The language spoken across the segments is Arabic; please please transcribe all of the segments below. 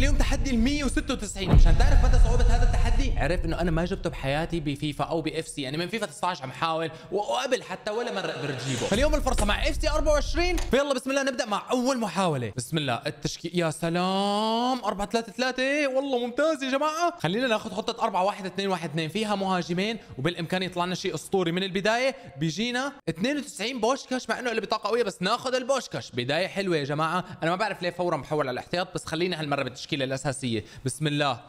اليوم تحدي ال 196 مشان تعرف مدى صعوبة هذا التحدي؟ عرف إنه أنا ما جبته بحياتي بفيفا أو ب FC. يعني من فيفا 19 عم حاول وقبل حتى ولا مرة قدرت أجيبه. فاليوم الفرصة مع FC 24 يلا بسم الله نبدأ مع أول محاولة. بسم الله التشكيل. يا سلام 4 3 3 والله ممتاز يا جماعة. خلينا ناخذ خطة 4 1 2 1 2 فيها مهاجمين وبالإمكان يطلع لنا شيء أسطوري من البداية. بيجينا 92 بوشكاش مع إنه اللي بطاقة قوية بس ناخذ البوشكاش بداية حلوة يا جماعة. أنا ما بعرف ليه فورا بحول على الاحتياط بس خلينا هالمرة بالتشكيلة الأساسية. بسم الله.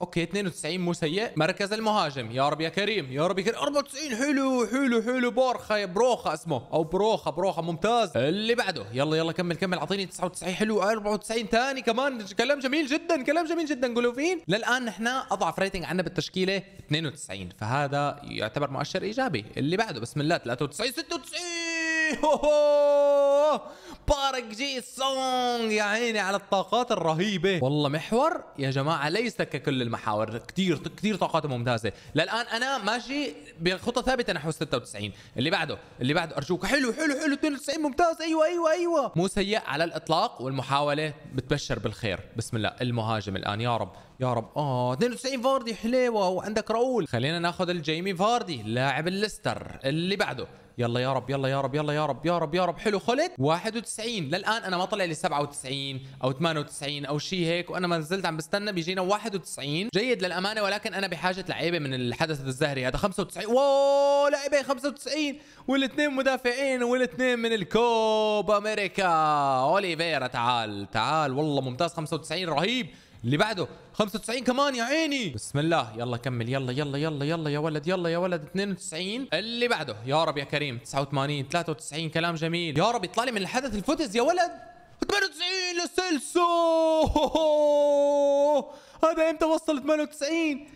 okay 92 مو سيء. مركز المهاجم. يا رب يا كريم. يا رب يا كريم. 94 حلو حلو حلو. بورخا بروخا اسمه. أو بروخا بروخا ممتاز. اللي بعده. يلا يلا كمل كمل. أعطيني 99 حلو. 94 ثاني كمان. كلام جميل جدا كلام جميل جدا. جولوفين للآن نحن أضعف rating عندنا بالتشكيلة 92 فهذا يعتبر مؤشر إيجابي. اللي بعده. بسم الله. 93 96 بارك جي سونغ يا عيني على الطاقات الرهيبة. والله محور يا جماعة ليس ككل المحاور كثير كثير طاقات ممتازة. للآن أنا ماشي بخطة ثابتة نحو 96 اللي بعده اللي بعده أرجوك. حلو حلو حلو 92 ممتاز. أيوة أيوة أيوة. مو سيء على الإطلاق والمحاولة بتبشر بالخير. بسم الله المهاجم الآن. يا رب. يا رب. آه 92 فاردي حليوة وعندك راؤول. خلينا ناخذ الجيمي فاردي لاعب الليستر اللي بعده. يلا يا رب يلا يا رب يلا يا رب يا رب يا رب. حلو خلت 91 للآن أنا ما طلع لي 97 أو 98 أو شيء هيك وأنا ما زلت عم بستنى بيجينا 91 جيد للأمانة ولكن أنا بحاجة لعيبة من الحدث الزهري. هذا 95 واو لعيبة 95 والاثنين مدافعين والاثنين من الكوب أمريكا. أوليفيرا تعال تعال. والله ممتاز 95 رهيب. اللي بعده 95 كمان يا عيني. بسم الله. يلا كمل. يلا يلا يلا يلا يا ولد يلا يا ولد. 92 اللي بعده. يا رب يا كريم. 89 93 كلام جميل. يا رب يطلع لي من الحدث ال Futties يا ولد. 98 لسلسو. هذا إمتى وصل 98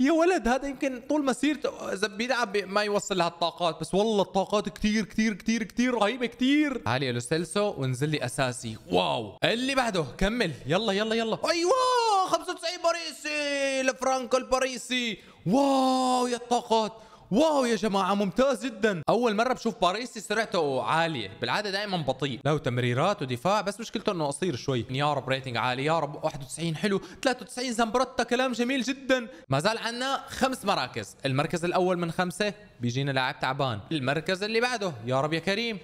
يا ولد هذا يمكن طول مسيرته إذا بيلعب ما يوصل لهالطاقات بس والله الطاقات كثير كثير كثير كثير رهيبة كثير تعال يا لوسيلسو وانزل لي أساسي. واو. اللي بعده كمل. يلا يلا يلا. أيوه 95 باريسي لفرانكو الباريسي. واو يا الطاقات. واو يا جماعة ممتاز جدا. أول مرة بشوف باريسي سرعته عالية. بالعادة دائما بطيء. له تمريرات ودفاع بس مشكلته أنه قصير شوي. يا رب rating عالي يا رب 91 حلو. 93 زمبرتا كلام جميل جدا. ما زال عندنا خمس مراكز. المركز الأول من خمسة. بيجينا لاعب تعبان. المركز اللي بعده. يا رب يا كريم.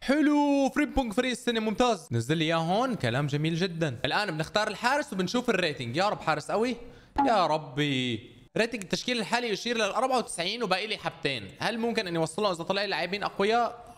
حلو. فريمبونج فريق السنة ممتاز. نزل لي إياه هون. كلام جميل جدا. الآن بنختار الحارس وبنشوف ال rating. يا رب حارس قوي. يا ربي. rating التشكيل الحالي يشير لل 94 وباقي لي حبتين. هل ممكن اني اوصله إذا طلع لي لاعبين أقوياء؟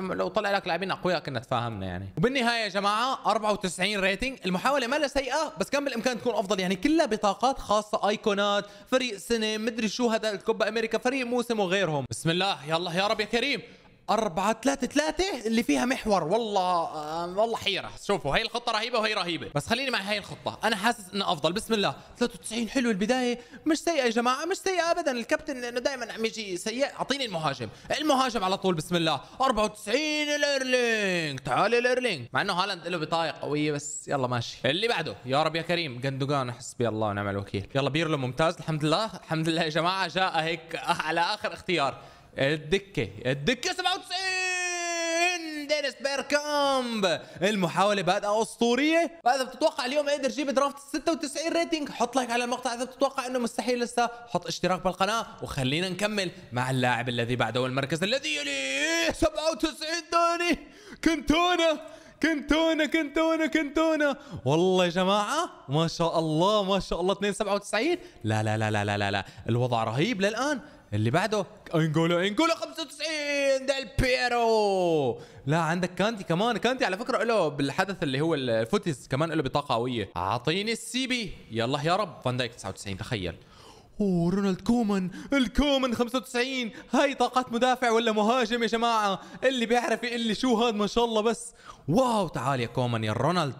لو طلع لك لاعبين أقوياء كنا تفاهمنا يعني. وبالنهاية يا جماعة 94 rating المحاولة ما لها سيئة؟ بس كان بالإمكان تكون أفضل. يعني كلها بطاقات خاصة أيقونات فريق سنة مدري شو هذا الكوبا أمريكا فريق موسم وغيرهم. بسم الله. يلا يا رب يا كريم. أربعة ثلاثة ثلاثة اللي فيها محور. والله والله حيرة. شوفوا هي الخطة رهيبة وهي رهيبة. بس خليني مع هاي الخطة. أنا حاسس إنه أفضل. بسم الله. 93 حلو البداية. مش سيئة يا جماعة مش سيئة أبدا. الكابتن إنه دائما عم يجي سيء. أعطيني المهاجم. المهاجم على طول. بسم الله. 94 الإيرلينج تعال الإيرلينج مع إنه هالاند له بطاقة قوية بس يلا ماشي. اللي بعده. يا رب يا كريم. جندوجان. حسبي الله ونعم الوكيل. يلا بيرلو ممتاز. الحمد لله. الحمد لله يا جماعة. جاء هيك على آخر اختيار. الدكة. الدكة 97 دينيس بيركامب. المحاولة بادئة أسطورية. فإذا بتتوقع اليوم قدر يجيب draft 96 rating. حط لايك على المقطع إذا بتتوقع إنه مستحيل لسه. حط اشتراك بالقناة وخلينا نكمل مع اللاعب الذي بعده والمركز الذي يليه 97 ثاني كنتونا. كنتونا كنتونا كنتونا. والله يا جماعة ما شاء الله ما شاء الله. 297 لا لا لا لا لا لا, لا. الوضع رهيب للآن. اللي بعده انجولا انجولا 95 ديل بيرو لا عندك كانتي كمان. كانتي على فكرة له بالحدث اللي هو ال Futties كمان له بطاقة قوية. أعطيني ال CB يلا يا رب. فان دايك 99 تخيل. أوه رونالد كومان. الكومان 95 هاي طاقات مدافع ولا مهاجم يا جماعة؟ اللي بيعرف يقول لي شو هذا ما شاء الله بس. واو تعال يا كومان يا رونالد.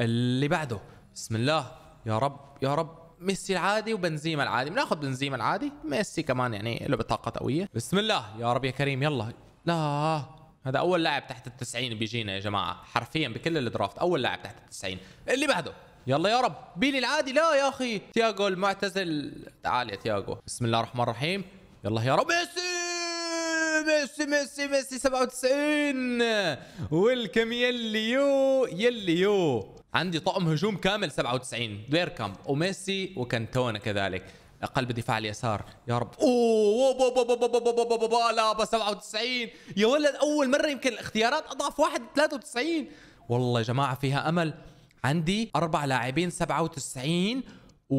اللي بعده. بسم الله. يا رب يا رب. ميسي العادي وبنزيما العادي. بناخذ بنزيما العادي. ميسي كمان يعني له بطاقه قوية. بسم الله يا رب يا كريم. يلا. لا. هذا أول لاعب تحت التسعين بيجينا يا جماعة. حرفيا بكل الدرافت. أول لاعب تحت التسعين. اللي بعده. يلا يا رب. بيلي العادي. لا يا أخي. تياجو المعتزل. تعال يا تياجو بسم الله الرحمن الرحيم. يلا يا رب. ميسي. ميسي ميسي ميسي. 97 welcome يا ليو يا ليو. عندي طقم هجوم كامل 97 بيركامب وميسي وكانتونا كذلك قلب دفاع اليسار يا رب اوه لا ب 97 يا ولد اول مره يمكن الاختيارات اضعف واحد 93 والله يا جماعة فيها امل عندي أربع لاعبين 97 و...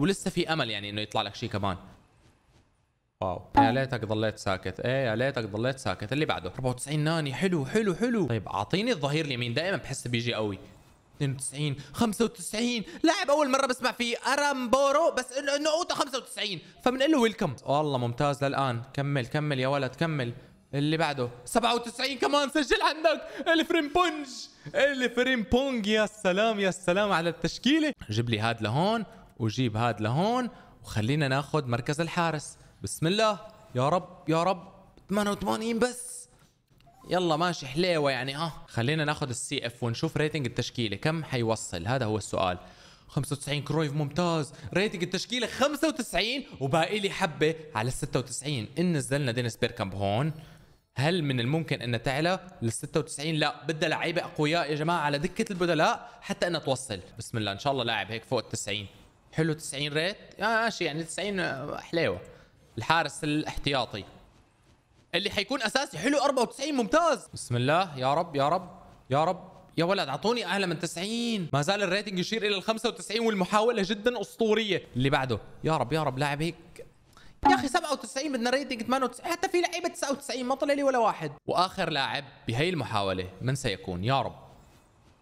ولسه في امل يعني انه يطلع لك شيء كمان واو يا ليتك ضليت ساكت إيه يا ليتك ضليت ساكت اللي بعده 94 ناني حلو حلو حلو طيب اعطيني الظهير اليمين دائما بحس بيجي قوي 92 95 لاعب أول مرة بسمع فيه أرامبورو بس انه إنه أوتا 95 فبنقول له welcome. والله ممتاز للآن. كمل كمل يا ولد كمل. اللي بعده 97 كمان سجل عندك. الفريمبونج الفريمبونج يا سلام يا سلام على التشكيلة. جيب لي هاد لهون وجيب هاد لهون وخلينا ناخذ مركز الحارس. بسم الله. يا رب يا رب. 88 بس. يلا ماشي حليوة يعني آه. خلينا ناخذ ال CF ونشوف rating التشكيلة كم حيوصل؟ هذا هو السؤال. 95 كرويف ممتاز rating التشكيلة 95 وباقي لي حبة على ال 96 إن نزلنا دينيس بيركامب هون هل من الممكن أن تعلى لل 96 لا بدها لعيبة أقوياء يا جماعة على دكة البدلاء حتى انها توصل بسم الله إن شاء الله لاعب هيك فوق ال 90 حلو 90 rate ماشي يعني 90 حليوة. الحارس الاحتياطي. اللي حيكون أساسي. حلو 94 ممتاز. بسم الله. يا رب يا رب يا رب. يا ولد أعطوني أعلى من 90 ما زال ال rating يشير إلى ال 95 والمحاولة جدا أسطورية. اللي بعده. يا رب يا رب لاعب هيك. يا أخي 97 بدنا rating 98 حتى في لعيبة 99 ما طلع لي ولا واحد. وآخر لاعب بهي المحاولة من سيكون. يا رب.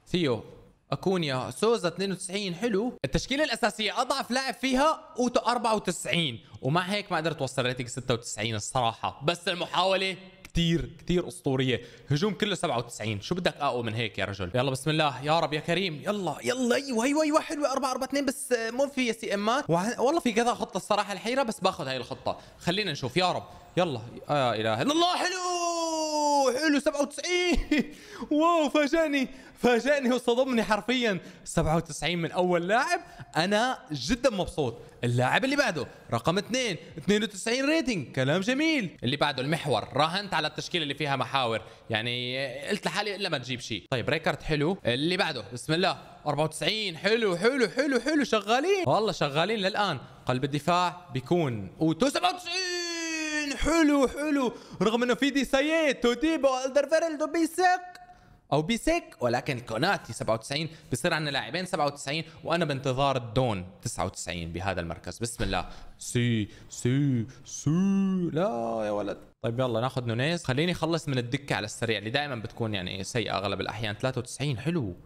ثيو أكونيا سوزا 92 حلو. التشكيلة الأساسية أضعف لاعب فيها أوتو 94 ومع هيك ما قدرت أوصل rating 96 الصراحة. بس المحاولة كثير كثير أسطورية. هجوم كله 97 شو بدك أقوى من هيك يا رجل؟ يلا بسم الله. يا رب يا كريم. يلا يلا. أيوه أيوه أيوه. حلوة. 4 4 2 بس مو في CAM ات والله في كذا خطة الصراحة الحيرة بس باخذ هاي الخطة. خلينا نشوف. يا رب. يلا. لا إله إلا الله. حلو. حلو. 97 واو فاجأني. فاجأني وصدمني حرفيا. 97 من أول لاعب. أنا جدا مبسوط. اللاعب اللي بعده رقم 2 92 rating. كلام جميل. اللي بعده المحور. راهنت على التشكيلة اللي فيها محاور. يعني قلت لحالي إلا ما تجيب شيء. طيب رايكارد حلو. اللي بعده بسم الله. 94 حلو حلو حلو حلو. شغالين. والله شغالين للآن. قلب الدفاع بيكون. أوتو 97 حلو حلو. رغم إنه في ديساييه توديبو ألدرفيرلد و بيسك أو بيسك ولكن كوناتي 97 بصير عندنا لاعبين 97 وأنا بانتظار الدون 99 بهذا المركز. بسم الله. سي سي سي. لا يا ولد. طيب يلا ناخذ نونيز. خليني أخلص من الدكة على السريع اللي دائما بتكون يعني سيئة أغلب الأحيان. 93 حلو.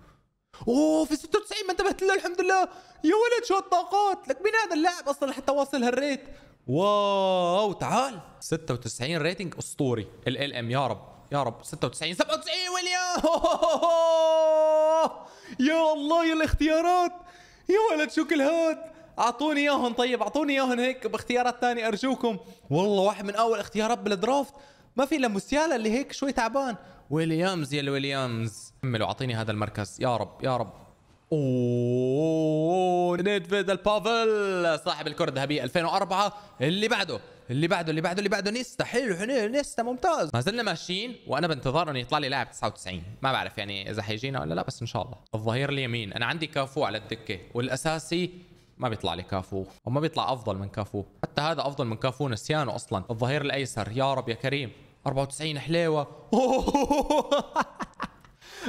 أوه في 96 ما انتبهت له الحمد لله. يا ولد شو الطاقات؟ لك مين هذا اللاعب أصلا حتى واصل هال rate؟ واو تعال. 96 rating أسطوري. LM يا رب. يا رب 96 97 ويليام يا الله يا الاختيارات! يا ولد شو كل هاد؟ أعطوني اياهم طيب أعطوني اياهم هيك باختيارات ثانية أرجوكم. والله واحد من أول اختيارات بال draft. ما في إلا موسيالا اللي هيك شوي تعبان. ويليامز يا الويليامز. كملوا أعطيني هذا المركز. يا رب يا رب. أوه نيدفيد بافل صاحب الكرة الذهبية 2004 اللي بعده اللي بعده اللي بعده اللي بعده نيستا. حلو حلو نيستا ممتاز. ما زلنا ماشيين وأنا بانتظار انه يطلع لي لاعب 99 ما بعرف يعني إذا حيجينا ولا لا بس إن شاء الله. الظهير اليمين. أنا عندي كافو على الدكة والأساسي ما بيطلع لي كافو وما بيطلع أفضل من كافو. حتى هذا أفضل من كافو نسيانه أصلا. الظهير الأيسر. يا رب يا كريم. 94 حليوة.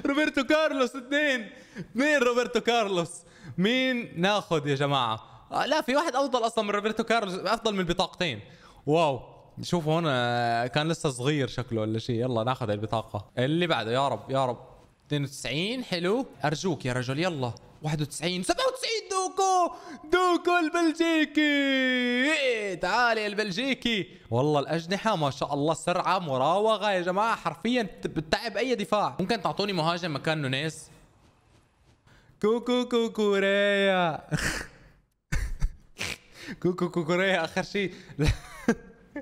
روبرتو كارلوس اثنين. اثنين روبرتو كارلوس؟ مين؟ ناخذ يا جماعة. آه لا في واحد أفضل أصلا من روبرتو كارلوس أفضل من بطاقتين. واو. شوفوا هون آه، كان لسه صغير شكله ولا شيء يلا ناخذ البطاقة. اللي بعده يا رب يا رب. 92 حلو. أرجوك يا رجل يلا. 91 97 دوكو دوكو البلجيكي. إيه تعال يا البلجيكي. والله الأجنحة ما شاء الله سرعة مراوغة يا جماعة. حرفيا بتتعب أي دفاع. ممكن تعطوني مهاجم مكان نونيز؟ كوكو كوكوريا كوكو كوكوريا آخر شيء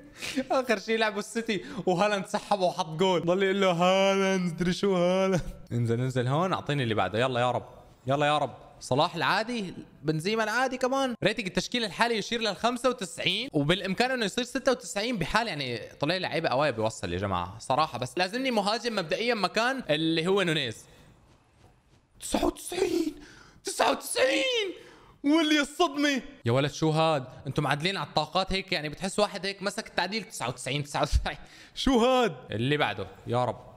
اخر شيء لعبوا السيتي وهالاند سحب وحط جول. ضل يقول له هالاند ادري شو هالاند؟ انزل انزل هون أعطيني اللي بعده. يلا يا رب يلا يا رب. صلاح العادي بنزيما العادي كمان. rating التشكيل الحالي يشير لل 95 وبالإمكان إنه يصير 96 بحال يعني طلع لعيبة قوايا بيوصل يا جماعة صراحة. بس لازمني مهاجم مبدئيا مكان اللي هو نونيز. 99 99 واللي الصدمة يا ولد شو هاد أنتم معدلين على الطاقات هيك يعني بتحس واحد هيك مسك التعديل 99 99 شو هاد اللي بعده يا رب.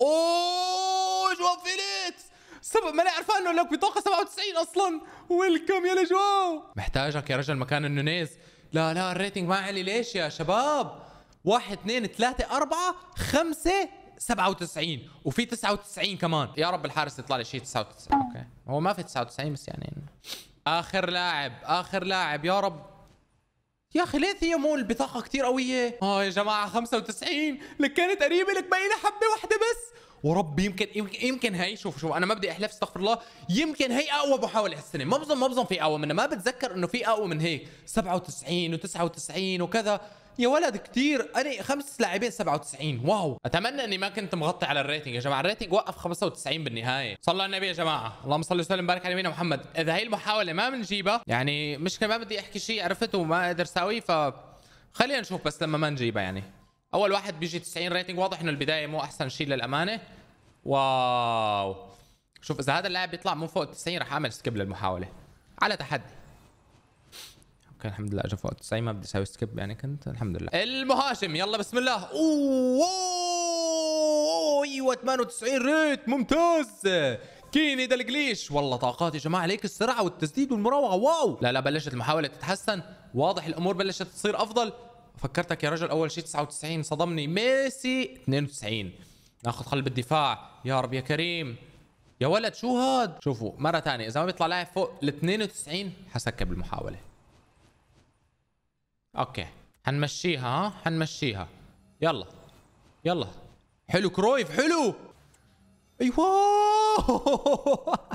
أوه جواو فيليكس سبب ماني عرفان إنه لك بطاقة 97 أصلا. welcome يا جواو محتاجك يا رجل مكان النونيز. لا لا ال rating ما علي. ليش يا شباب؟ واحد اثنين ثلاثة أربعة خمسة 97 وفي 99 كمان. يا رب الحارس يطلع لي شيء 99 okay. هو ما في 99 بس يعني آخر لاعب آخر لاعب يا رب. يا أخي ليه هي مو البطاقه كثير قوية؟ آه يا جماعة 95 لك كانت قريبة لك باقي حبة واحدة بس. وربي يمكن يمكن هي شوف شوف أنا ما بدي أحلف استغفر الله. يمكن هي أقوى محاولة هالسنة. ما بظن ما بظن في أقوى منها. ما بتذكر إنه في أقوى من هيك. 97 و99 وكذا. يا ولد كثير أنا خمس لاعبين 97 واو. أتمنى إني ما كنت مغطي على ال rating يا جماعة. ال rating وقف 95 بالنهاية. صلى على النبي يا جماعة. اللهم صل وسلم. وبارك على نبينا محمد. إذا هي المحاولة ما بنجيبها يعني مشكلة ما بدي أحكي شيء عرفت وما أقدر أساويه ف خلينا نشوف بس لما ما نجيبها يعني. أول واحد بيجي 90 rating. واضح إنه البداية مو أحسن شيء للأمانة. واو. شوف إذا هذا اللاعب بيطلع مو فوق 90 راح أعمل skip للمحاولة. على تحدي. okay الحمد لله اجى فوق 90 ما بدي أسوي skip يعني كنت الحمد لله المهاجم يلا بسم الله اوه, أوه. أيوه 98 rate ممتاز كيني دالغليش والله طاقات يا جماعة عليك السرعه والتسديد والمراوغه واو لا لا بلشت المحاوله تتحسن واضح الأمور بلشت تصير افضل بكرتك يا رجل اول شيء 99 صدمني ميسي 92 ناخذ قلب الدفاع يا رب يا كريم يا ولد شو هاد شوفوا مره ثانية اذا ما بيطلع لاعب فوق ال 92 ح skip المحاوله okay حنمشيها ها؟ حنمشيها. يلا. يلا. حلو كرويف حلو. أيوه.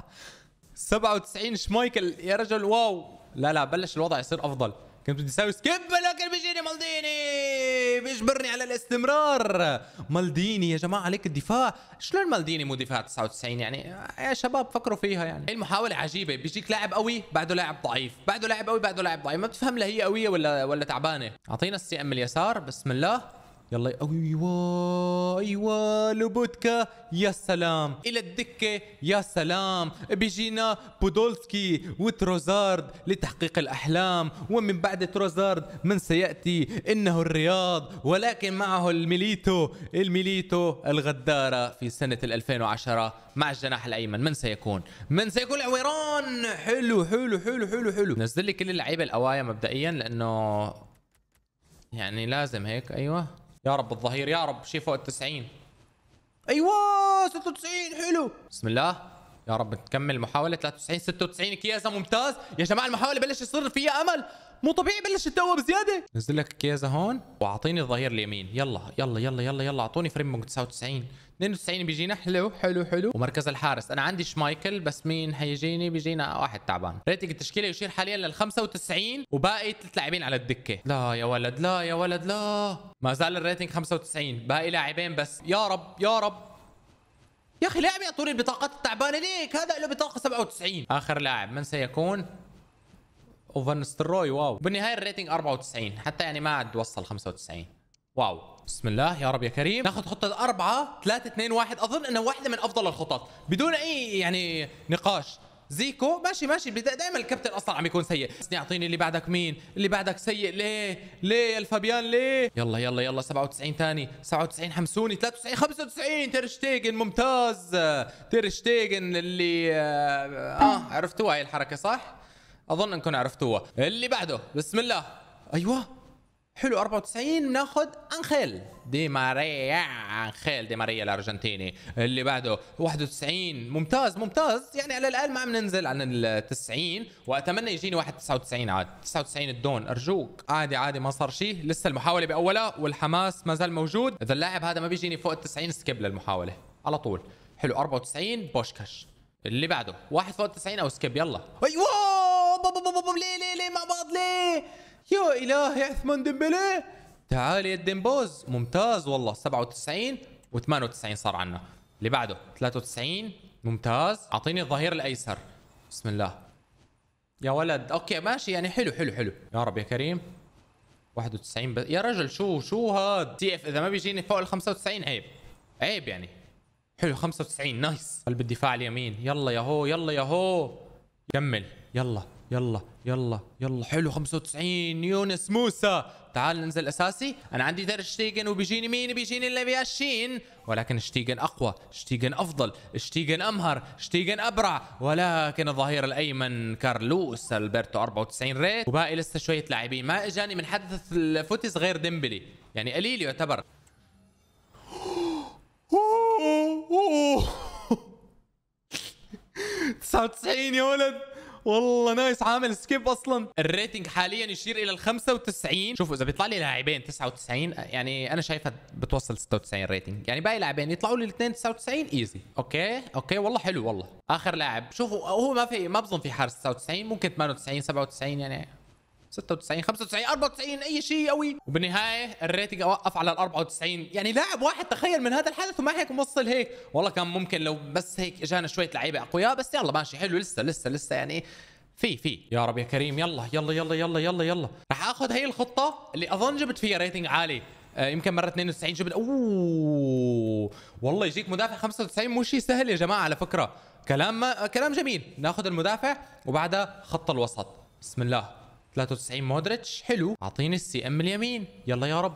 97 شمايكل. يا رجل واو. لا لا بلش الوضع يصير أفضل. كنت بدي أسوي skip لكن بيجيني مالديني. بيجبرني على الاستمرار. مالديني يا جماعة عليك الدفاع. شلون مالديني مو دفاع 99 يعني؟ يا شباب فكروا فيها يعني. المحاولة عجيبة. بيجيك لاعب قوي بعده لاعب ضعيف. بعده لاعب قوي بعده لاعب ضعيف. ما بتفهم لا هي قوية ولا ولا تعبانة. أعطينا ال CM اليسار. بسم الله. يلا أيوه أيوه لوبوتكا يا سلام. إلى الدكة يا سلام. بيجينا بودولسكي وتروزارد لتحقيق الأحلام. ومن بعد تروزارد من سيأتي إنه الرياض ولكن معه الميليتو الميليتو الغدارة في سنة 2010 مع الجناح الأيمن. من سيكون؟ من سيكون العويران حلو حلو حلو حلو حلو. نزل لي كل اللعيبة الأوايا مبدئيا لأنه يعني لازم هيك. أيوه. يا رب الظهير يا رب شي فوق ال 90 أيوه 96 حلو. بسم الله. يا رب تكمل محاولة 93 96 كييزا ممتاز. يا جماعة المحاولة بلش يصير فيها أمل. مو طبيعي بلش تتوه بزيادة. نزل لك كييزا هون. واعطيني الظهير اليمين. يلا يلا يلا يلا يلا أعطوني فريمبونج 99 92 بيجينا. حلو حلو حلو. ومركز الحارس. أنا عندي شمايكل بس مين؟ حيجيني بيجينا واحد تعبان. rating التشكيلة يشير حاليا لل 95 وباقي ثلاث لاعبين على الدكة. لا يا ولد لا يا ولد لا. ما زال ال rating 95 باقي لاعبين بس. يا رب يا رب. يا أخي لاعب يعطوني البطاقات التعبانة ليك. هذا له بطاقة 97 آخر لاعب من سيكون؟ اوفن ستروي. واو. بالنهاية ال rating 94 حتى يعني ما عاد وصل 95 واو. بسم الله يا رب يا كريم. ناخذ خطة أربعة ثلاثة اثنين واحد أظن أنها واحدة من أفضل الخطط. بدون أي يعني نقاش. زيكو ماشي ماشي. دائما الكابتن أصلا عم يكون سيء. بس اعطيني اللي بعدك مين؟ اللي بعدك سيء. ليه؟ ليه الفابيان؟ ليه؟ يلا يلا يلا. 97 ثاني. 97 حمسوني. 93 95 تيرشتيجن ممتاز. تيرشتيجن اللي آه, آه عرفتوها هاي الحركة صح؟ أظن إنكم عرفتوها. اللي بعده بسم الله. أيوه. حلو 94 بناخذ أنخيل. دي ماريا أنخيل دي ماريا الأرجنتيني. اللي بعده 91 ممتاز ممتاز. يعني على الأقل ما عم ننزل عن ال 90 وأتمنى يجيني واحد 99 عاد. 99 الدون. أرجوك. عادي عادي ما صار شيء لسه المحاولة باولها والحماس ما زال موجود. إذا اللاعب هذا ما بيجيني فوق ال 90 skip للمحاولة. على طول. حلو 94 بوشكاش. اللي بعده واحد فوق ال 90 أو skip. يلا. أيوه! ليه ليه ليه مع بعض ليه؟ يا إلهي عثمان ديمبلي. تعال يا ديمبوز. ممتاز والله. 97 و98 صار عنا. اللي بعده 93 ممتاز. أعطيني الظهير الأيسر. بسم الله. يا ولد. أوكي ماشي. يعني حلو حلو حلو. يا رب يا كريم. 91 بس يا رجل شو شو هاد؟ CF إذا ما بيجيني فوق ال 95 عيب. عيب يعني. حلو 95 nice. قلب الدفاع اليمين. يلا يا هو يلا يا هو. كمل. يلا. يلا يلا يلا. حلو 95 يونس موسى. تعال ننزل أساسي. أنا عندي تير شتيجن وبيجيني مين؟ بيجيني الليف ياشين ولكن شتيجن أقوى شتيجن أفضل شتيجن أمهر شتيجن أبرع. ولكن الظهير الأيمن كارلوس ألبرتو 94 rate. وباقي لسه شوية لاعبين. ما إجاني من حدث الفوتس غير ديمبلي. يعني قليل يعتبر. 99 يا ولد. والله nice عامل skip أصلا. ال rating حاليا يشير إلى ال 95 شوفوا إذا بيطلع لي لاعبين 99 يعني أنا شايفها بتوصل 96 rating يعني باقي لاعبين يطلعوا لي الاثنين 99 easy okay؟ okay؟ والله حلو والله. آخر لاعب. شوفوا هو ما في ما بظن في حارس 99 ممكن 98 97 يعني 96 95 94 أي شيء قوي وبالنهاية ال rating اوقف على ال 94 يعني لاعب واحد تخيل من هذا الحدث وما هيك موصل هيك. والله كان ممكن لو بس هيك اجانا شوية لعيبة أقوياء بس يلا ماشي حلو لسه لسه لسه يعني في في. يا رب يا كريم يلا يلا يلا يلا يلا يلا. راح آخذ هي الخطة اللي أظن جبت فيها rating عالي. آه يمكن مرة 92 جبت. أوه والله يجيك مدافع 95 مو شيء سهل يا جماعة على فكرة. كلام ما كلام جميل. ناخذ المدافع وبعدها خط الوسط. بسم الله. 93 مودريتش. حلو. أعطيني ال CM اليمين. يلا يا رب.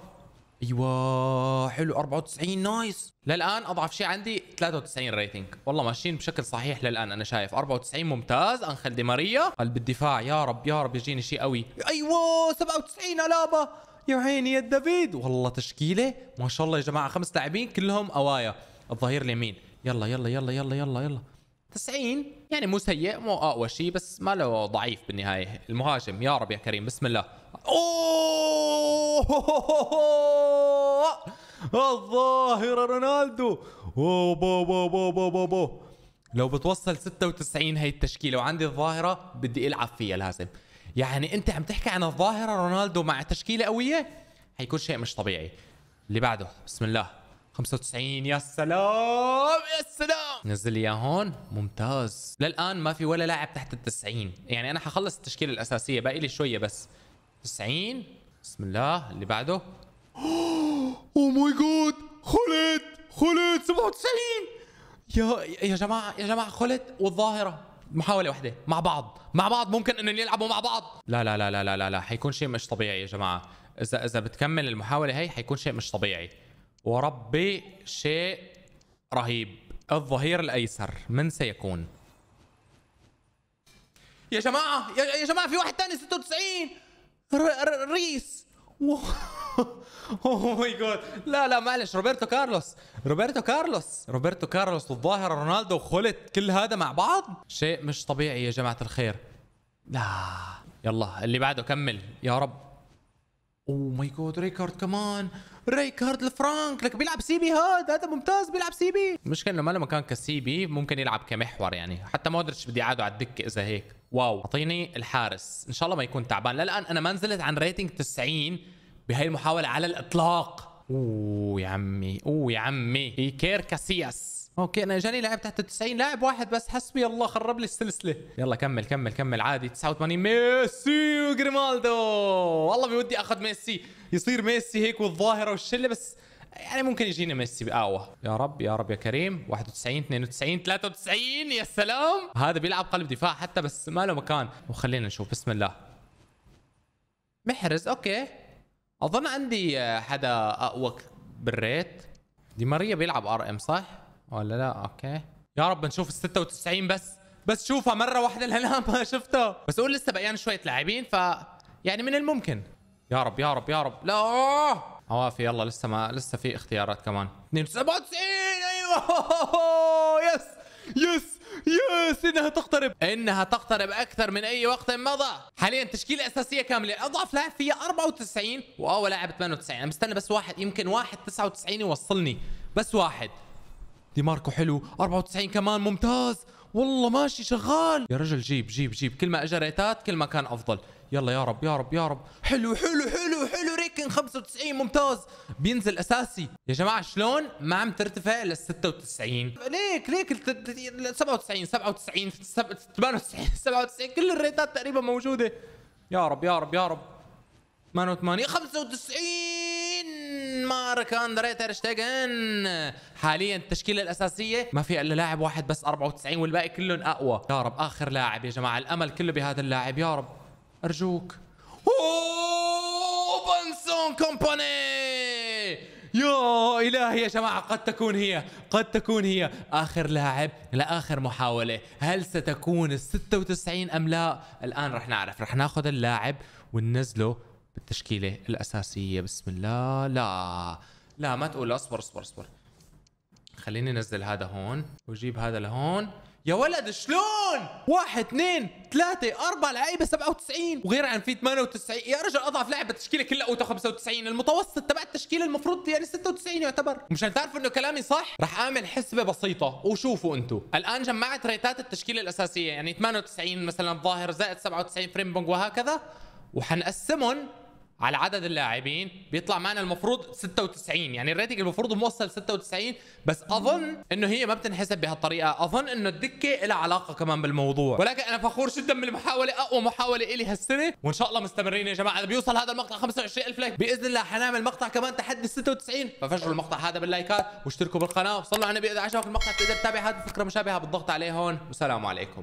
أيوه حلو. 94 nice. للآن أضعف شيء عندي 93 rating. والله ماشيين بشكل صحيح للآن أنا شايف. 94 ممتاز. أنخل دي ماريا. قلب الدفاع. يا رب يا رب يجيني شيء قوي. أيوه 97 ألابا. يا عيني يا دافيد. والله تشكيلة. ما شاء الله يا جماعة خمس لاعبين كلهم أوايا. الظهير اليمين. يلا يلا يلا يلا يلا يلا. 90 يعني مو سيء مو أقوى شيء بس ما له ضعيف بالنهاية. المهاجم يا رب يا كريم بسم الله. أوه! الظاهرة رونالدو. أوه بو بو بو بو بو بو. لو بتوصل 96 هي التشكيلة وعندي الظاهرة بدي ألعب فيها لازم. يعني أنت عم تحكي عن الظاهرة رونالدو مع تشكيلة قوية؟ حيكون شيء مش طبيعي. اللي بعده بسم الله. 95 يا سلام يا سلام. نزل لي هون ممتاز. للآن ما في ولا لاعب تحت ال 90 يعني أنا حخلص التشكيلة الأساسية باقي لي شوية بس. 90 بسم الله. اللي بعده. اوه ماي جاد خلد خلد 97 يا يا جماعة يا جماعة خلد والظاهرة. محاولة واحدة. مع بعض. مع بعض ممكن إنهم يلعبوا مع بعض. لا لا لا لا لا لا, لا. حيكون شيء مش طبيعي يا جماعة. إذا إذا بتكمل المحاولة هي حيكون شيء مش طبيعي. وربي شيء رهيب الظهير الأيسر من سيكون؟ يا جماعة يا, يا جماعة في واحد ثاني 96 rating. Oh my God لا لا معلش روبرتو كارلوس. روبرتو كارلوس. روبرتو كارلوس والظاهرة رونالدو وخلت كل هذا مع بعض؟ شيء مش طبيعي يا جماعة الخير. لا يلا اللي بعده كمل. يا رب. Oh my God ريكارد كمان ريكارد الفرانك لك بيلعب CB هذا هذا ممتاز بيلعب CB المشكلة إنه ما له مكان ك CB ممكن يلعب كمحور يعني. حتى مودريتش بدي أقعده على الدكة إذا هيك. Wow. أعطيني الحارس. إن شاء الله ما يكون تعبان. للآن أنا ما نزلت عن rating 90 بهاي المحاولة على الإطلاق. أوه يا عمي أوه يا عمي. ايكير كاسياس okay أنا اجاني لاعب تحت ال 90 لاعب واحد بس حسبي الله خرب لي السلسلة. يلا كمل كمل كمل عادي. 89 ميسي وجريمالدو. والله بودي أخذ ميسي. يصير ميسي هيك والظاهرة والشلة بس يعني ممكن يجينا ميسي بقاوة. يا رب يا رب يا كريم. 91 92 93 يا سلام. هذا بيلعب قلب دفاع حتى بس ما له مكان. وخلينا نشوف. بسم الله. محرز okay. أظن عندي حدا أقوى بال rate. دي ماريا بيلعب RM صح؟ ولا لا؟ Okay. يا رب نشوف ال 96 بس. بس شوفها مرة واحدة لهلا ما شفتها. بس قول لسه بقيان شوية لاعبين ف يعني من الممكن. يا رب يا رب يا رب. لا! عوافي يلا لسه ما لسه في اختيارات كمان. 97 أيوه! Yes! Yes! Yes! إنها تقترب. إنها تقترب أكثر من أي وقت مضى. حاليا تشكيلة أساسية كاملة. اضعف لاعب فيها 94 واول لاعب 98 أنا مستني بس واحد يمكن واحد 99 يوصلني. بس واحد. دي ماركو حلو. 94 كمان ممتاز. والله ماشي شغال. يا رجل جيب جيب جيب. كل ما اجى ريتات كل ما كان أفضل. يلا يا رب يا رب يا رب. حلو حلو حلو حلو. ريكن 95 ممتاز. بينزل أساسي. يا جماعة شلون؟ ما عم ترتفع لل 96 ليك ليك 97 97 98 97 كل الريتات تقريبا موجودة. يا رب يا رب يا رب. 88 95 دنمارك أندري ترشتجن حاليا التشكيلة الأساسية ما في إلا لاعب واحد بس 94 والباقي كلهم أقوى. يا رب آخر لاعب يا جماعة الأمل كله بهذا اللاعب. يا رب أرجوك. اوه بنسون كومباني. يا إلهي يا جماعة قد تكون هي قد تكون هي آخر لاعب لآخر محاولة. هل ستكون ال 96 أم لا؟ الآن رح نعرف. رح ناخذ اللاعب وننزله بالتشكيلة الأساسية. بسم الله. لا لا ما تقول. أصبر أصبر أصبر. خليني أنزل هذا هون وأجيب هذا لهون. يا ولد شلون؟ واحد اثنين ثلاثة أربعة لعيبة 97 وغير عن في 98 يا رجل أضعف لاعب بالتشكيلة كلها أوتا 95 المتوسط تبع التشكيلة المفروض يعني 96 يعتبر. مشان تعرفوا إنه كلامي صح رح أعمل حسبة بسيطة. وشوفوا أنتم الآن جمعت ريتات التشكيلة الأساسية. يعني 98 مثلا الظاهر زائد 97 فريمبونج وهكذا. وحنقسمهم على عدد اللاعبين بيطلع معنا المفروض 96 يعني ال rating المفروض موصل 96 بس أظن إنه هي ما بتنحسب بهالطريقة. أظن إنه الدكة لها علاقة كمان بالموضوع. ولكن أنا فخور جدا بالمحاوله أقوى محاولة إلي هالسنة. وإن شاء الله مستمرين يا جماعة. إذا بيوصل هذا المقطع 25000 like بإذن الله حنعمل مقطع كمان تحدي 96 ففجروا المقطع هذا باللايكات واشتركوا بالقناة. وصلوا على النبي إذا عجبك المقطع تقدر تتابع هذه الفكرة مشابهة بالضغط عليه هون. والسلام عليكم.